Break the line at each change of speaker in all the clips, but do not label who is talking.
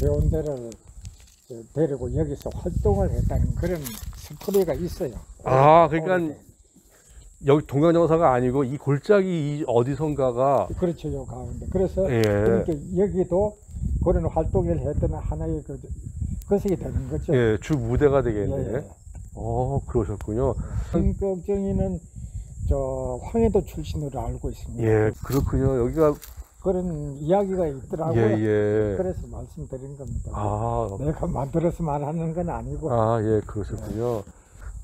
배원대를 저 데리고 여기서 활동을 했다는 그런 스토리가 있어요.
아, 그러니까. 여기 동양정사가 아니고 이 골짜기 이 어디선가가
그렇죠, 요 가운데. 그래서
예.
그러니까 여기도 그런 활동을 했던 하나의 그 것이 되는 거죠.
예, 주 무대가
예,
되겠네.
예.
어, 그러셨군요.
김꺽정이는 저 황해도 출신으로 알고 있습니다.
예, 그렇군요. 여기가
그런 이야기가 있더라고요.
예, 예.
그래서 말씀드린 겁니다.
아,
내가 만들어서 말하는 건 아니고
아, 예, 그러셨군요.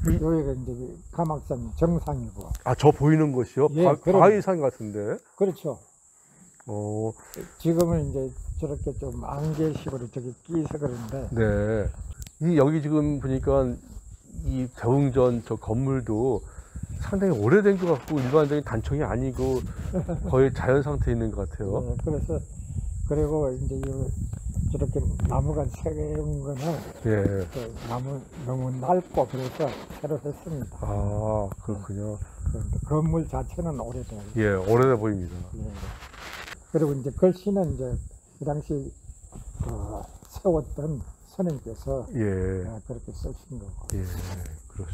이-
여기가 이제 가막산 정상이고
아, 저 보이는 곳이요?
예,
바,
그럼.
바위산 같은데.
그렇죠.
어,
지금은 이제 저렇게 좀 안개식으로 저기 끼서 그런데
네. 이 여기 지금 보니까 이 대웅전 저 건물도 상당히 오래된 것 같고 일반적인 단청이 아니고 거의 자연 상태에 있는 것 같아요.
예, 그래서 그리고 이제 이 저렇게 나무가 세운 거는
예.
그 나무 너무 낡고 그래서 새로 했습니다.
아, 그렇군요.
건물 자체는 오래돼요.
예, 오래돼 보입니다.
예. 그리고 이제 글씨는 이제 그 당시 그 세웠던 선생님께서
예.
예, 그렇게 쓰신 거고.
예. 그렇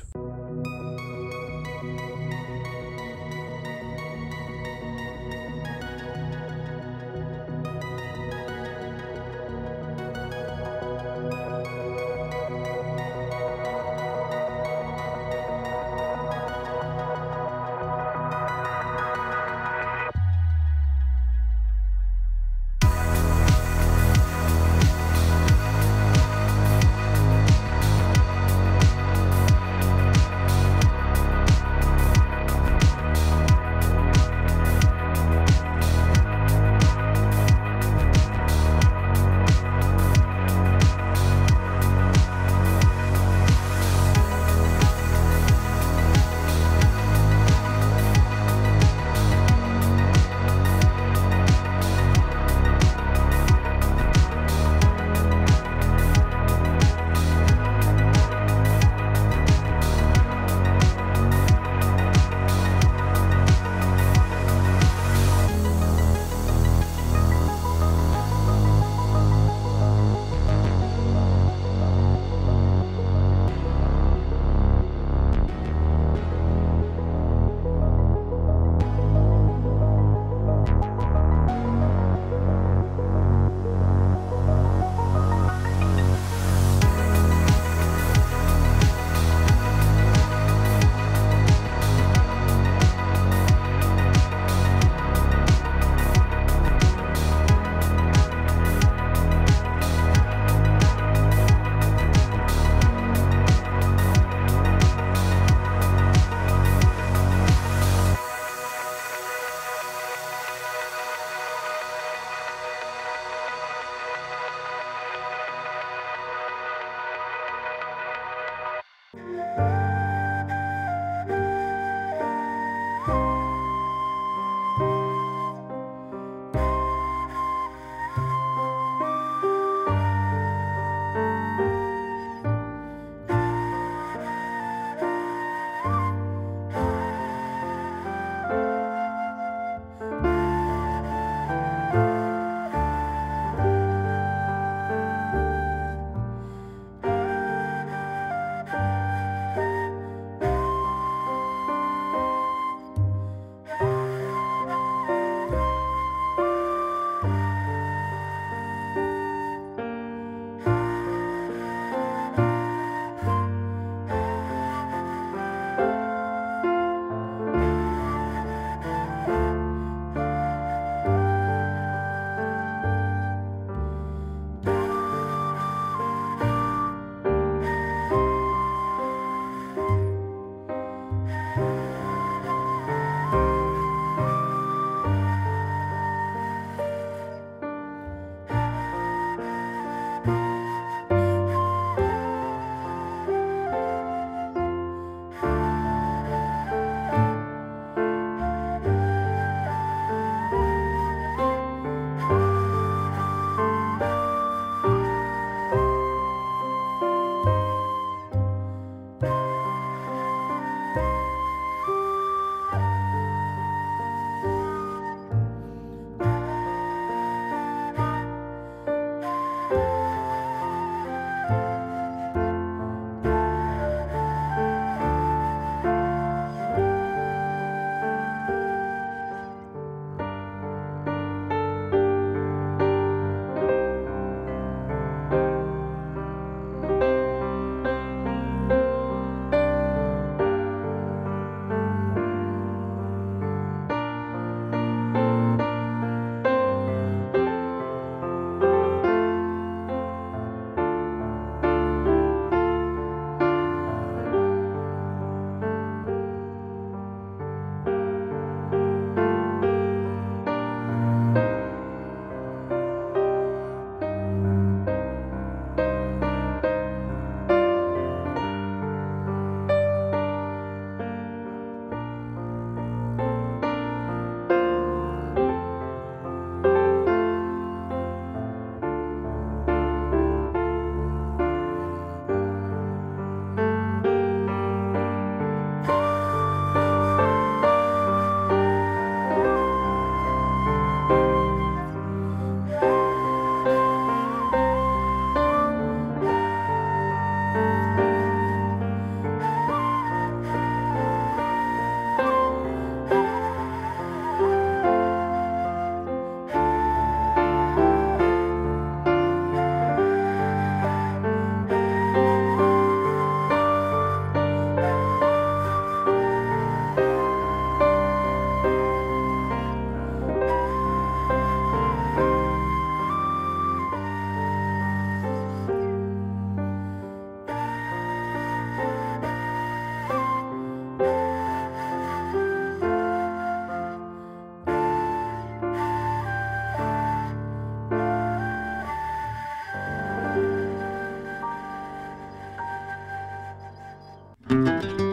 죠.
예.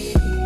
me.